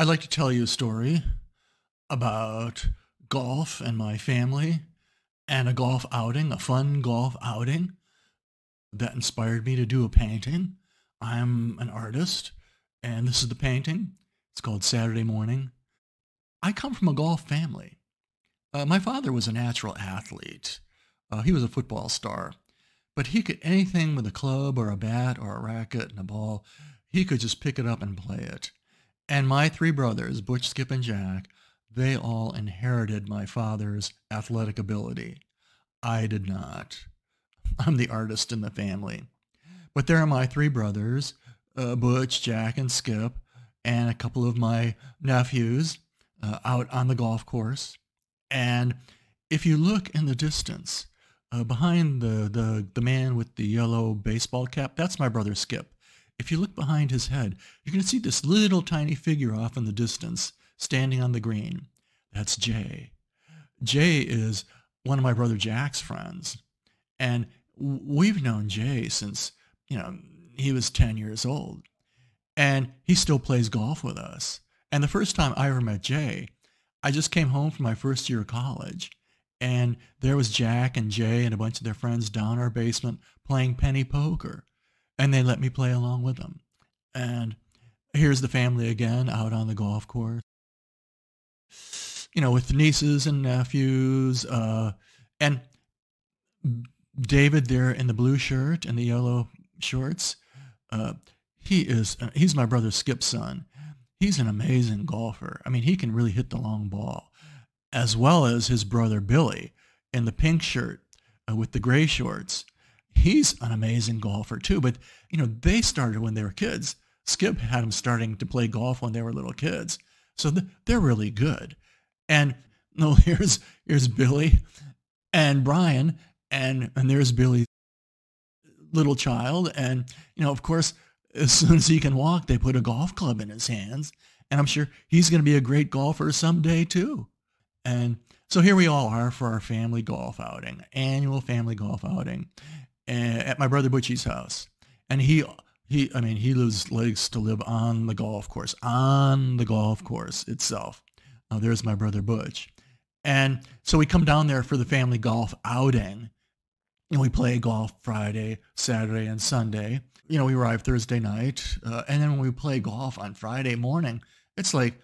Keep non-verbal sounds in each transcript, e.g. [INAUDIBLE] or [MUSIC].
I'd like to tell you a story about golf and my family and a golf outing, a fun golf outing that inspired me to do a painting. I'm an artist and this is the painting. It's called Saturday Morning. I come from a golf family. Uh, my father was a natural athlete. Uh, he was a football star, but he could anything with a club or a bat or a racket and a ball, he could just pick it up and play it. And my three brothers, Butch, Skip, and Jack, they all inherited my father's athletic ability. I did not. I'm the artist in the family. But there are my three brothers, uh, Butch, Jack, and Skip, and a couple of my nephews uh, out on the golf course. And if you look in the distance, uh, behind the, the, the man with the yellow baseball cap, that's my brother Skip. If you look behind his head, you can see this little tiny figure off in the distance standing on the green. That's Jay. Jay is one of my brother Jack's friends. And we've known Jay since, you know, he was 10 years old. And he still plays golf with us. And the first time I ever met Jay, I just came home from my first year of college. And there was Jack and Jay and a bunch of their friends down our basement playing penny poker and they let me play along with them. And here's the family again out on the golf course. You know, with nieces and nephews, uh, and David there in the blue shirt and the yellow shorts. Uh, he is uh, he's my brother Skip's son. He's an amazing golfer. I mean, he can really hit the long ball, as well as his brother Billy in the pink shirt uh, with the gray shorts he's an amazing golfer too. But, you know, they started when they were kids. Skip had them starting to play golf when they were little kids. So they're really good. And [LAUGHS] no, here's, here's Billy and Brian and, and there's Billy's little child. And, you know, of course, as soon as he can walk, they put a golf club in his hands. And I'm sure he's going to be a great golfer someday too. And so here we all are for our family golf outing, annual family golf outing at my brother Butchie's house. And he, he, I mean, he lives, likes to live on the golf course, on the golf course itself. Uh, there's my brother Butch. And so we come down there for the family golf outing. And we play golf Friday, Saturday, and Sunday. You know, we arrive Thursday night. Uh, and then when we play golf on Friday morning, it's like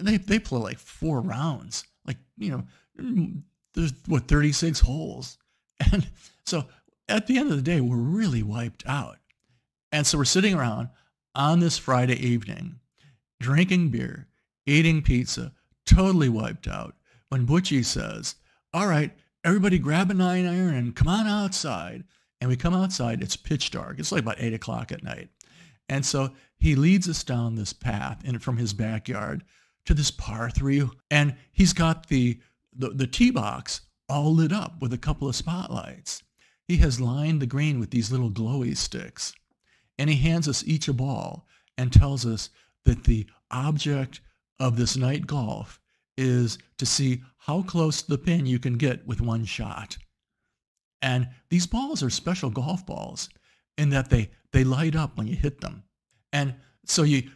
they, they play like four rounds. Like, you know, there's what, 36 holes. [LAUGHS] And so at the end of the day, we're really wiped out. And so we're sitting around on this Friday evening, drinking beer, eating pizza, totally wiped out, when Butchie says, all right, everybody grab a nine iron and come on outside. And we come outside, it's pitch dark. It's like about eight o'clock at night. And so he leads us down this path from his backyard to this par three. And he's got the, the, the tee box all lit up with a couple of spotlights. He has lined the green with these little glowy sticks. And he hands us each a ball and tells us that the object of this night golf is to see how close to the pin you can get with one shot. And these balls are special golf balls in that they, they light up when you hit them. And so you,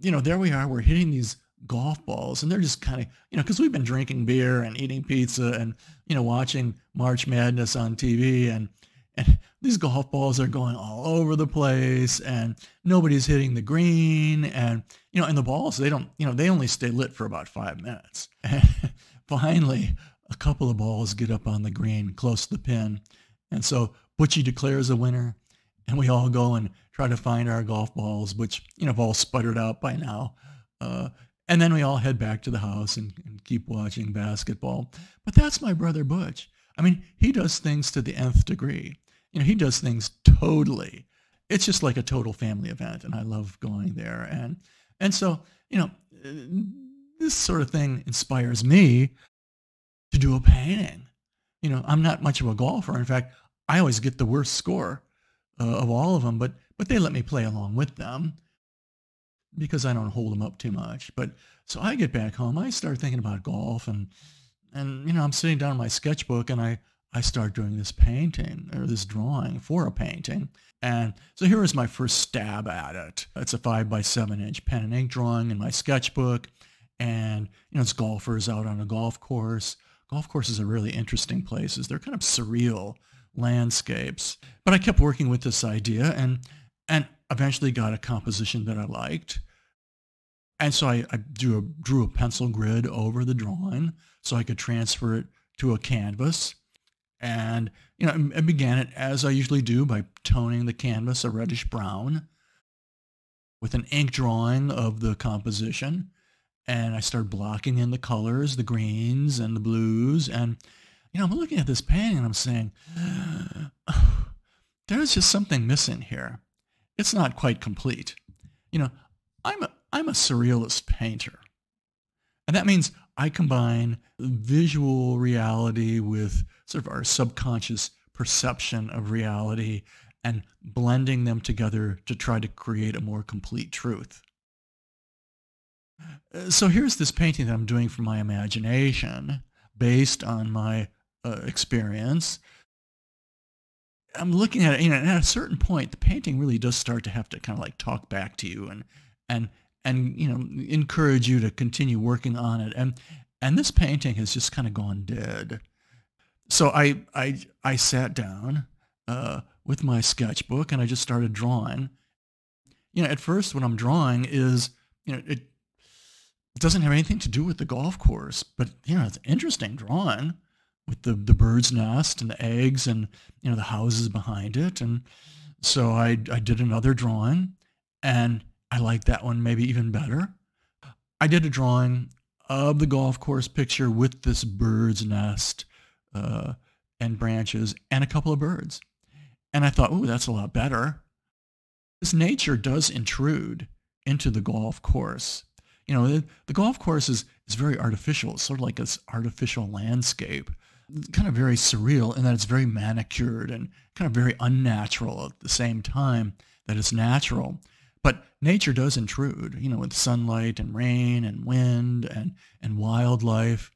you know, there we are, we're hitting these golf balls and they're just kind of, you know, because we've been drinking beer and eating pizza and, you know, watching March Madness on TV and, and these golf balls are going all over the place and nobody's hitting the green and, you know, and the balls, they don't, you know, they only stay lit for about five minutes. And [LAUGHS] finally, a couple of balls get up on the green close to the pin. And so Butchie declares a winner and we all go and try to find our golf balls, which, you know, have all sputtered out by now. Uh, and then we all head back to the house and, and, keep watching basketball. But that's my brother Butch. I mean, he does things to the nth degree. You know, he does things totally. It's just like a total family event, and I love going there. And and so, you know, this sort of thing inspires me to do a painting. You know, I'm not much of a golfer. In fact, I always get the worst score uh, of all of them, but but they let me play along with them because I don't hold them up too much. But so I get back home, I start thinking about golf and, and, you know, I'm sitting down in my sketchbook and I, I start doing this painting or this drawing for a painting. And so here is my first stab at it. It's a five by seven inch pen and ink drawing in my sketchbook. And, you know, it's golfers out on a golf course. Golf courses are really interesting places. They're kind of surreal landscapes. But I kept working with this idea and, and eventually got a composition that I liked. And so I, I drew, a, drew a pencil grid over the drawing so I could transfer it to a canvas. And, you know, I began it as I usually do by toning the canvas a reddish brown with an ink drawing of the composition. And I started blocking in the colors, the greens and the blues. And, you know, I'm looking at this painting and I'm saying, [SIGHS] there's just something missing here. It's not quite complete. You know, I'm a, I'm a surrealist painter. And that means I combine visual reality with sort of our subconscious perception of reality and blending them together to try to create a more complete truth. So here's this painting that I'm doing from my imagination based on my uh, experience. I'm looking at it, you know, and at a certain point, the painting really does start to have to kind of like talk back to you and, and, and, you know, encourage you to continue working on it. And, and this painting has just kind of gone dead so I, I, I sat down uh, with my sketchbook and I just started drawing. You know, at first what I'm drawing is, you know, it doesn't have anything to do with the golf course, but, you know, it's interesting drawing with the, the bird's nest and the eggs and, you know, the houses behind it. And so I, I did another drawing and I liked that one maybe even better. I did a drawing of the golf course picture with this bird's nest uh, and branches and a couple of birds. And I thought, oh, that's a lot better. This nature does intrude into the golf course. You know, the, the golf course is, is very artificial. It's sort of like this artificial landscape, kind of very surreal in that it's very manicured and kind of very unnatural at the same time that it's natural. But nature does intrude, you know, with sunlight and rain and wind and, and wildlife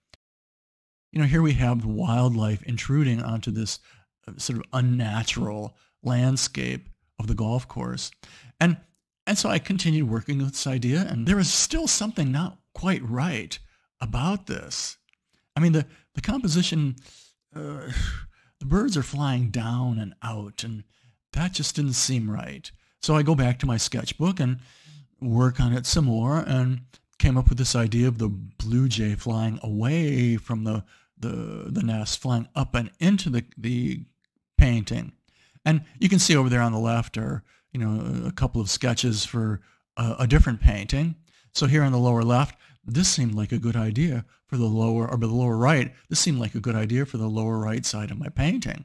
you know, here we have wildlife intruding onto this uh, sort of unnatural landscape of the golf course. And, and so I continued working with this idea, and there was still something not quite right about this. I mean, the, the composition, uh, [SIGHS] the birds are flying down and out, and that just didn't seem right. So I go back to my sketchbook and work on it some more, and came up with this idea of the blue jay flying away from the, the, the nest, flying up and into the, the painting. And you can see over there on the left are, you know, a couple of sketches for a, a different painting. So here on the lower left, this seemed like a good idea for the lower, or the lower right, this seemed like a good idea for the lower right side of my painting.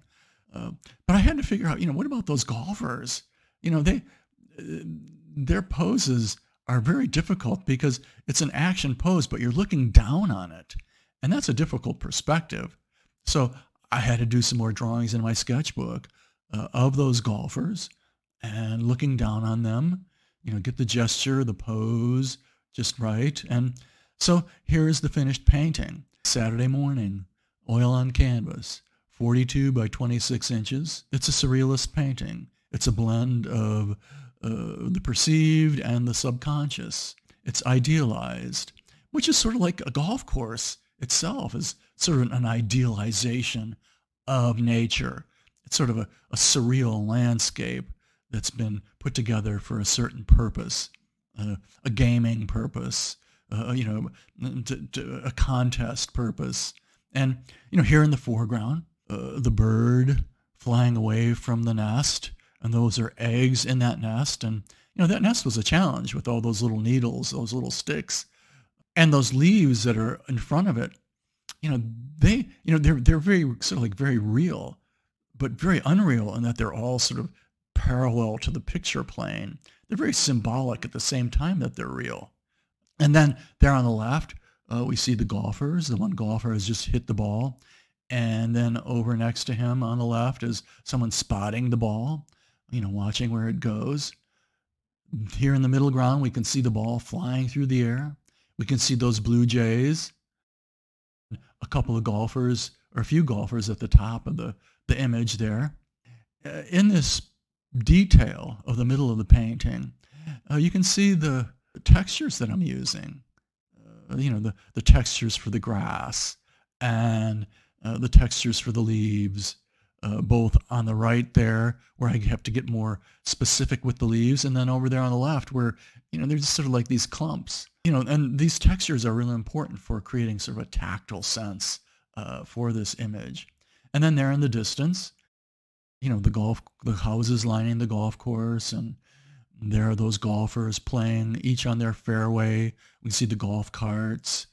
Uh, but I had to figure out, you know, what about those golfers? You know, they, uh, their poses are very difficult because it's an action pose, but you're looking down on it. And that's a difficult perspective. So I had to do some more drawings in my sketchbook uh, of those golfers and looking down on them, you know, get the gesture, the pose just right. And so here's the finished painting. Saturday morning, oil on canvas, 42 by 26 inches. It's a surrealist painting. It's a blend of uh, the perceived and the subconscious. It's idealized, which is sort of like a golf course itself is sort of an idealization of nature. It's sort of a, a surreal landscape that's been put together for a certain purpose, uh, a gaming purpose, uh, you know, to, to a contest purpose. And, you know, here in the foreground, uh, the bird flying away from the nest, and those are eggs in that nest. And, you know, that nest was a challenge with all those little needles, those little sticks. And those leaves that are in front of it, you know, they, you know, they're, they're very sort of like very real, but very unreal in that they're all sort of parallel to the picture plane. They're very symbolic at the same time that they're real. And then there on the left, uh, we see the golfers. The one golfer has just hit the ball. And then over next to him on the left is someone spotting the ball, you know, watching where it goes. Here in the middle ground, we can see the ball flying through the air. We can see those Blue Jays. A couple of golfers or a few golfers at the top of the, the image there. Uh, in this detail of the middle of the painting, uh, you can see the textures that I'm using. Uh, you know, the, the textures for the grass and uh, the textures for the leaves, uh, both on the right there where I have to get more specific with the leaves and then over there on the left where, you know, they're just sort of like these clumps. You know, and these textures are really important for creating sort of a tactile sense uh, for this image. And then there in the distance, you know, the golf, the houses lining the golf course and there are those golfers playing each on their fairway. We see the golf carts,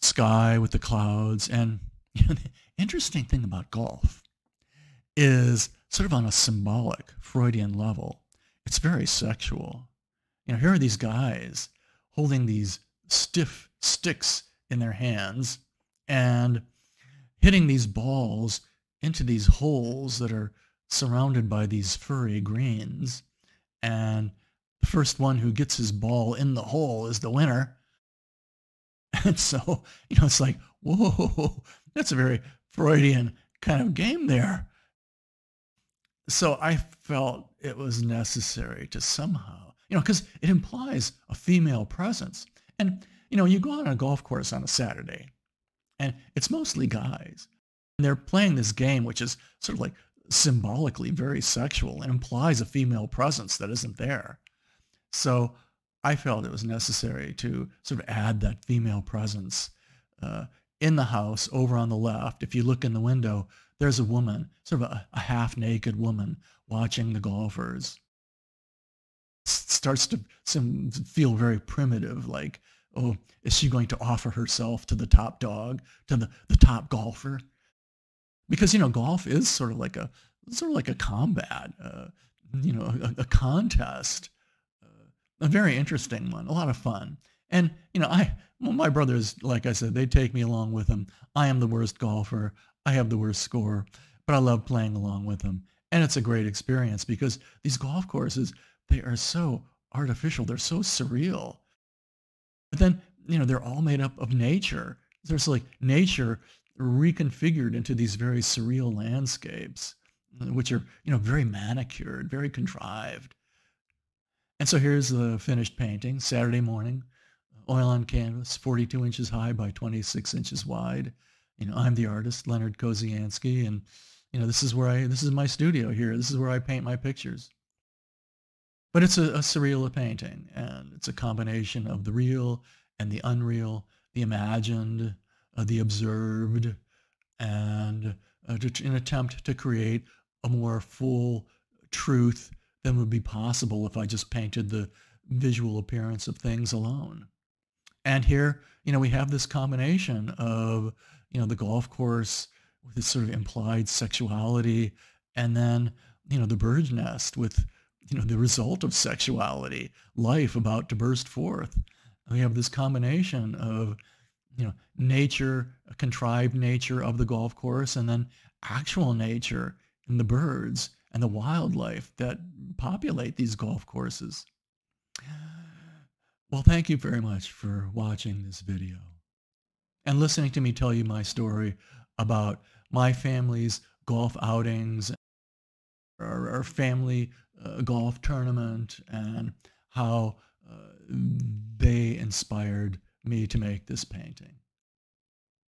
sky with the clouds. And [LAUGHS] you know, the interesting thing about golf is sort of on a symbolic Freudian level. It's very sexual. You know, here are these guys holding these stiff sticks in their hands and hitting these balls into these holes that are surrounded by these furry greens. And the first one who gets his ball in the hole is the winner. [LAUGHS] And so, you know, it's like, whoa, that's a very Freudian kind of game there. So I felt it was necessary to somehow, you know, because it implies a female presence. And, you know, you go on a golf course on a Saturday, and it's mostly guys. And they're playing this game, which is sort of like symbolically very sexual and implies a female presence that isn't there. So I felt it was necessary to sort of add that female presence uh, in the house over on the left. If you look in the window, there's a woman, sort of a, a half-naked woman watching the golfers. Starts to feel very primitive, like, oh, is she going to offer herself to the top dog, to the, the top golfer? Because, you know, golf is sort of like a, sort of like a combat, uh, you know, a, a contest a very interesting one, a lot of fun. And, you know, I, well, my brothers, like I said, they take me along with them. I am the worst golfer. I have the worst score, but I love playing along with them. And it's a great experience because these golf courses, they are so artificial. They're so surreal. But then, you know, they're all made up of nature. There's like nature reconfigured into these very surreal landscapes, which are, you know, very manicured, very contrived. And so here's the finished painting, Saturday morning, oil on canvas, 42 inches high by 26 inches wide. You know, I'm the artist, Leonard Koscianski, and you know, this is where I, this is my studio here. This is where I paint my pictures. But it's a, a surreal painting, and it's a combination of the real and the unreal, the imagined, uh, the observed, and uh, to, an attempt to create a more full truth than would be possible if I just painted the visual appearance of things alone. And here, you know, we have this combination of, you know, the golf course with this sort of implied sexuality and then, you know, the bird's nest with, you know, the result of sexuality, life about to burst forth. And we have this combination of, you know, nature, contrived nature of the golf course, and then actual nature and the birds and the wildlife that populate these golf courses. Well, thank you very much for watching this video and listening to me tell you my story about my family's golf outings, our, our family uh, golf tournament, and how uh, they inspired me to make this painting.